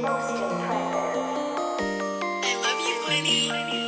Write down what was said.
Most impressive. I love you, Gwenny.